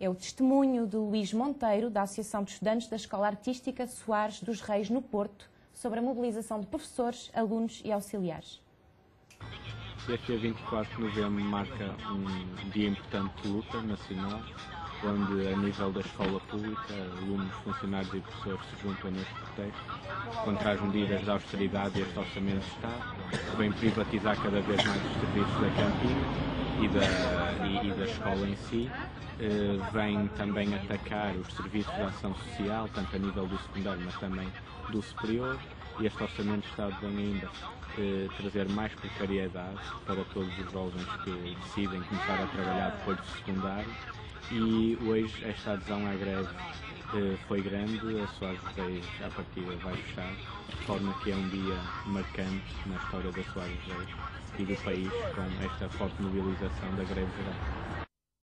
É o testemunho de Luís Monteiro, da Associação de Estudantes da Escola Artística Soares dos Reis, no Porto, sobre a mobilização de professores, alunos e auxiliares. Este dia 24 de novembro marca um dia importante de luta nacional, onde, a nível da escola pública, alunos, funcionários e professores se juntam neste protesto contra as medidas de austeridade e este orçamento de Estado, que vem privatizar cada vez mais os serviços da cantina e da, e, e da escola em si, eh, vem também atacar os serviços de ação social, tanto a nível do secundário, mas também do superior, e este Orçamento de Estado vem ainda eh, trazer mais precariedade para todos os jovens que decidem começar a trabalhar depois do secundário. E hoje esta adesão à greve eh, foi grande, a Soares Reis à partida vai fechar, de forma que é um dia marcante na história da Soares Reis e do país com esta forte mobilização da greve geral.